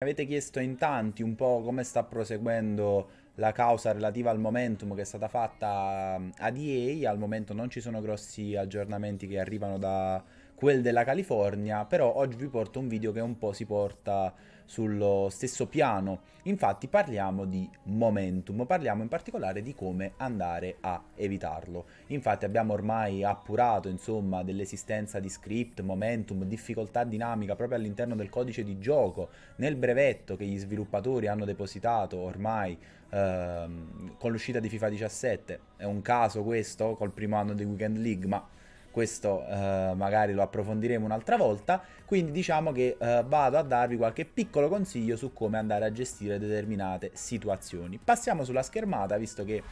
Avete chiesto in tanti un po' come sta proseguendo la causa relativa al momentum che è stata fatta ad EA, al momento non ci sono grossi aggiornamenti che arrivano da quel della California, però oggi vi porto un video che un po' si porta sullo stesso piano. Infatti parliamo di momentum, parliamo in particolare di come andare a evitarlo. Infatti abbiamo ormai appurato insomma dell'esistenza di script, momentum, difficoltà dinamica proprio all'interno del codice di gioco, nel brevetto che gli sviluppatori hanno depositato ormai ehm, con l'uscita di FIFA 17. È un caso questo col primo anno di Weekend League, ma questo eh, magari lo approfondiremo un'altra volta, quindi diciamo che eh, vado a darvi qualche piccolo consiglio su come andare a gestire determinate situazioni. Passiamo sulla schermata, visto che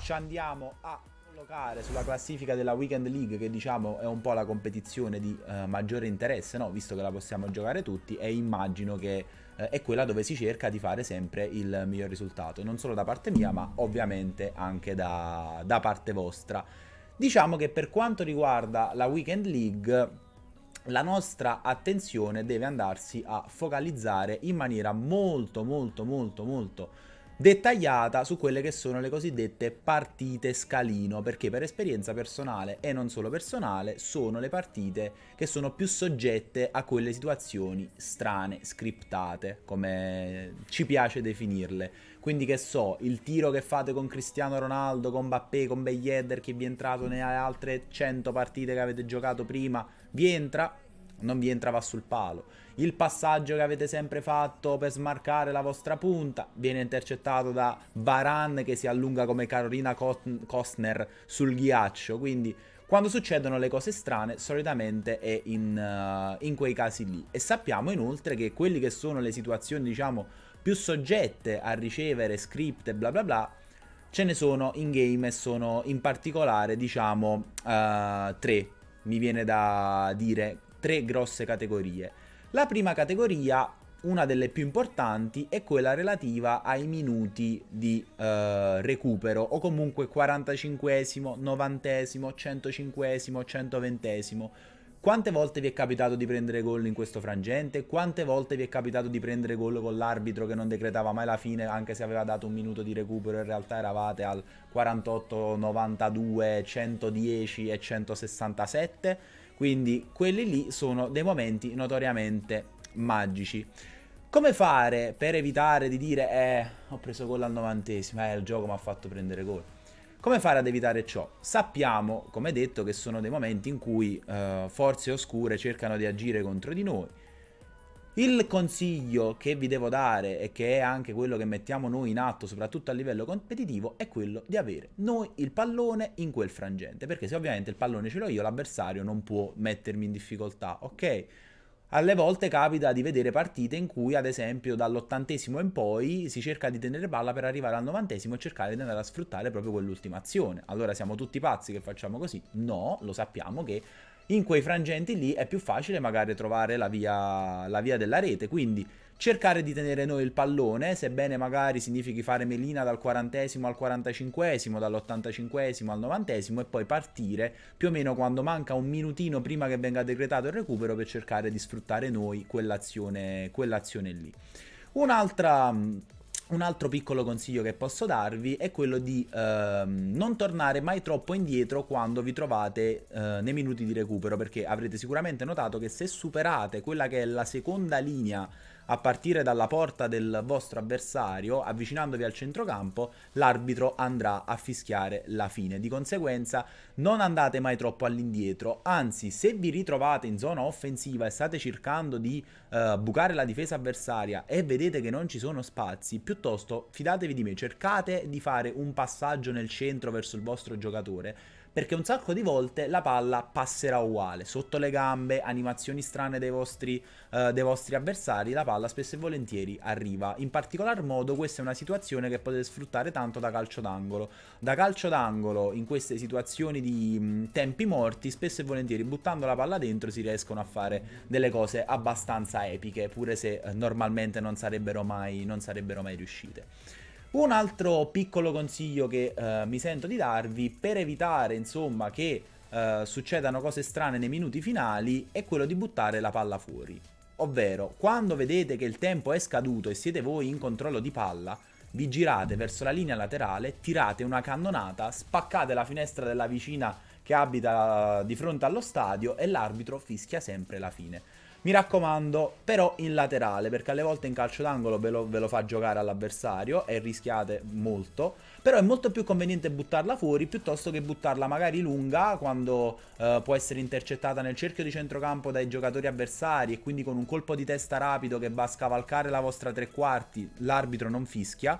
ci andiamo a collocare sulla classifica della Weekend League, che diciamo è un po' la competizione di eh, maggiore interesse, no? visto che la possiamo giocare tutti, e immagino che eh, è quella dove si cerca di fare sempre il miglior risultato, non solo da parte mia, ma ovviamente anche da, da parte vostra. Diciamo che per quanto riguarda la Weekend League, la nostra attenzione deve andarsi a focalizzare in maniera molto molto molto molto dettagliata su quelle che sono le cosiddette partite scalino, perché per esperienza personale e non solo personale sono le partite che sono più soggette a quelle situazioni strane, scriptate, come ci piace definirle. Quindi che so, il tiro che fate con Cristiano Ronaldo, con Mbappé, con Beyeder che vi è entrato nelle altre 100 partite che avete giocato prima, vi entra, non vi entrava sul palo. Il passaggio che avete sempre fatto per smarcare la vostra punta viene intercettato da Varan che si allunga come Carolina Costner sul ghiaccio. Quindi quando succedono le cose strane solitamente è in, uh, in quei casi lì. E sappiamo inoltre che quelle che sono le situazioni diciamo più soggette a ricevere script e bla bla bla ce ne sono in game e sono in particolare diciamo uh, tre mi viene da dire tre grosse categorie. La prima categoria, una delle più importanti, è quella relativa ai minuti di uh, recupero o comunque 45esimo, 90esimo, 105esimo, 120esimo. Quante volte vi è capitato di prendere gol in questo frangente? Quante volte vi è capitato di prendere gol con l'arbitro che non decretava mai la fine anche se aveva dato un minuto di recupero in realtà eravate al 48, 92, 110 e 167? Quindi quelli lì sono dei momenti notoriamente magici. Come fare per evitare di dire eh, ho preso gol al novantesimo, eh, il gioco mi ha fatto prendere gol. Come fare ad evitare ciò? Sappiamo, come detto, che sono dei momenti in cui eh, forze oscure cercano di agire contro di noi il consiglio che vi devo dare e che è anche quello che mettiamo noi in atto, soprattutto a livello competitivo, è quello di avere noi il pallone in quel frangente, perché se ovviamente il pallone ce l'ho io, l'avversario non può mettermi in difficoltà, ok? Alle volte capita di vedere partite in cui, ad esempio, dall'ottantesimo in poi si cerca di tenere palla per arrivare al novantesimo e cercare di andare a sfruttare proprio quell'ultima azione. Allora siamo tutti pazzi che facciamo così? No, lo sappiamo che in quei frangenti lì è più facile magari trovare la via, la via della rete, quindi cercare di tenere noi il pallone, sebbene magari significhi fare melina dal 40 al 45 dall'85 al 90 e poi partire più o meno quando manca un minutino prima che venga decretato il recupero per cercare di sfruttare noi quell'azione, quell'azione lì. Un'altra un altro piccolo consiglio che posso darvi è quello di ehm, non tornare mai troppo indietro quando vi trovate eh, nei minuti di recupero, perché avrete sicuramente notato che se superate quella che è la seconda linea a partire dalla porta del vostro avversario, avvicinandovi al centrocampo, l'arbitro andrà a fischiare la fine. Di conseguenza non andate mai troppo all'indietro, anzi se vi ritrovate in zona offensiva e state cercando di uh, bucare la difesa avversaria e vedete che non ci sono spazi, piuttosto fidatevi di me, cercate di fare un passaggio nel centro verso il vostro giocatore perché un sacco di volte la palla passerà uguale, sotto le gambe, animazioni strane dei vostri, uh, dei vostri avversari, la palla spesso e volentieri arriva. In particolar modo questa è una situazione che potete sfruttare tanto da calcio d'angolo. Da calcio d'angolo in queste situazioni di mh, tempi morti, spesso e volentieri buttando la palla dentro si riescono a fare delle cose abbastanza epiche, pure se uh, normalmente non sarebbero mai, non sarebbero mai riuscite. Un altro piccolo consiglio che uh, mi sento di darvi per evitare insomma che uh, succedano cose strane nei minuti finali è quello di buttare la palla fuori. ovvero quando vedete che il tempo è scaduto e siete voi in controllo di palla, vi girate verso la linea laterale, tirate una cannonata, spaccate la finestra della vicina che abita di fronte allo stadio e l'arbitro fischia sempre la fine. Mi raccomando, però in laterale, perché alle volte in calcio d'angolo ve lo, ve lo fa giocare all'avversario e rischiate molto. Però è molto più conveniente buttarla fuori piuttosto che buttarla magari lunga quando eh, può essere intercettata nel cerchio di centrocampo dai giocatori avversari e quindi con un colpo di testa rapido che va a scavalcare la vostra tre quarti, l'arbitro non fischia.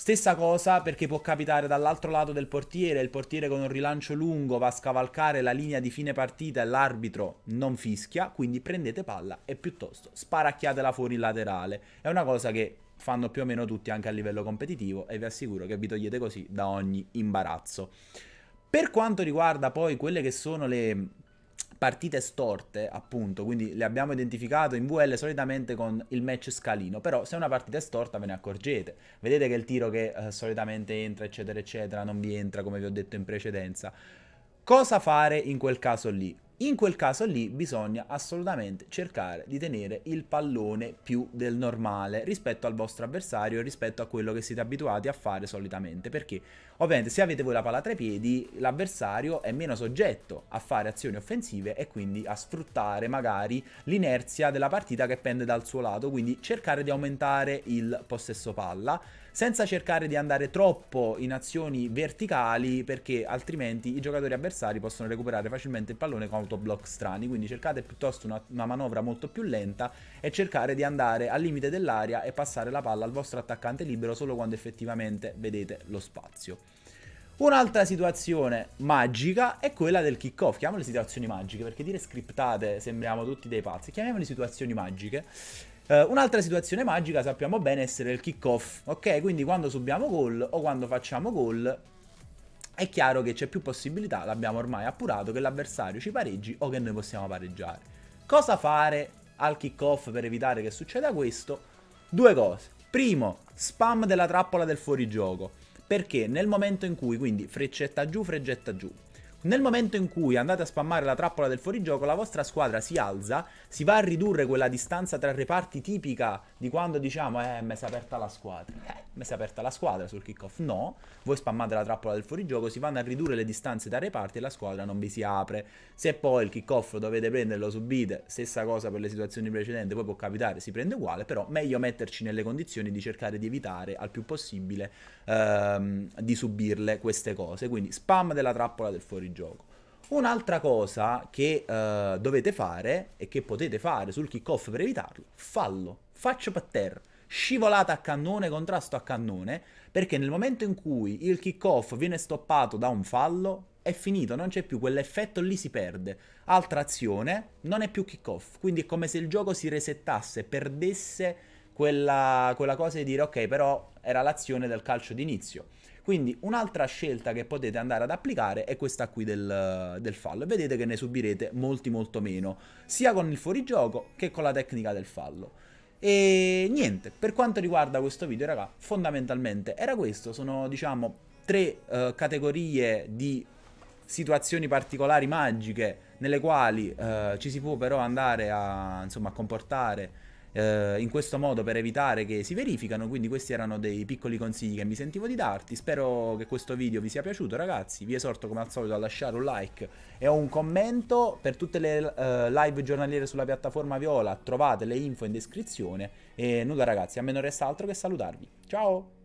Stessa cosa perché può capitare dall'altro lato del portiere, il portiere con un rilancio lungo va a scavalcare la linea di fine partita e l'arbitro non fischia, quindi prendete palla e piuttosto sparacchiatela fuori in laterale. È una cosa che fanno più o meno tutti anche a livello competitivo e vi assicuro che vi togliete così da ogni imbarazzo. Per quanto riguarda poi quelle che sono le partite storte, appunto, quindi le abbiamo identificato in VL solitamente con il match scalino, però se una partita è storta ve ne accorgete. Vedete che il tiro che eh, solitamente entra, eccetera, eccetera, non vi entra come vi ho detto in precedenza. Cosa fare in quel caso lì? In quel caso lì bisogna assolutamente cercare di tenere il pallone più del normale rispetto al vostro avversario, rispetto a quello che siete abituati a fare solitamente, perché ovviamente se avete voi la palla tra i piedi, l'avversario è meno soggetto a fare azioni offensive e quindi a sfruttare magari l'inerzia della partita che pende dal suo lato, quindi cercare di aumentare il possesso palla senza cercare di andare troppo in azioni verticali perché altrimenti i giocatori avversari possono recuperare facilmente il pallone con autoblock strani, quindi cercate piuttosto una, una manovra molto più lenta e cercare di andare al limite dell'aria e passare la palla al vostro attaccante libero solo quando effettivamente vedete lo spazio. Un'altra situazione magica è quella del kick-off. Chiamiamole situazioni magiche perché dire scriptate sembriamo tutti dei pazzi. Chiamiamole situazioni magiche. Uh, un'altra situazione magica sappiamo bene essere il kick-off, ok? Quindi quando subiamo gol o quando facciamo gol è chiaro che c'è più possibilità, l'abbiamo ormai appurato, che l'avversario ci pareggi o che noi possiamo pareggiare. Cosa fare al kick-off per evitare che succeda questo? Due cose. Primo, spam della trappola del fuorigioco. Perché nel momento in cui, quindi freccetta giù, freggetta giù, nel momento in cui andate a spammare la trappola del fuorigioco, la vostra squadra si alza, si va a ridurre quella distanza tra reparti tipica di quando diciamo eh, mi si è aperta la squadra. Eh, mi si è aperta la squadra sul kickoff. No, voi spammate la trappola del fuorigioco, si vanno a ridurre le distanze tra reparti e la squadra non vi si apre. Se poi il kickoff dovete prenderlo, subite, stessa cosa per le situazioni precedenti, poi può capitare, si prende uguale, però meglio metterci nelle condizioni di cercare di evitare al più possibile ehm, di subirle queste cose. Quindi spam della trappola del fuorigioco gioco. Un'altra cosa che uh, dovete fare e che potete fare sul kickoff per evitarlo, fallo, faccio per terra, scivolata a cannone, contrasto a cannone, perché nel momento in cui il kickoff viene stoppato da un fallo, è finito, non c'è più, quell'effetto lì si perde. Altra azione, non è più kickoff, quindi è come se il gioco si resettasse, perdesse quella, quella cosa di dire ok, però era l'azione del calcio d'inizio. Quindi un'altra scelta che potete andare ad applicare è questa qui del, del fallo vedete che ne subirete molti molto meno, sia con il fuorigioco che con la tecnica del fallo. E niente, per quanto riguarda questo video, raga, fondamentalmente era questo, sono diciamo tre uh, categorie di situazioni particolari magiche nelle quali uh, ci si può però andare a, insomma, a comportare eh, in questo modo per evitare che si verificano. Quindi questi erano dei piccoli consigli che mi sentivo di darti. Spero che questo video vi sia piaciuto ragazzi. Vi esorto come al solito a lasciare un like e un commento. Per tutte le eh, live giornaliere sulla piattaforma Viola trovate le info in descrizione. E nulla ragazzi, a me non resta altro che salutarvi. Ciao!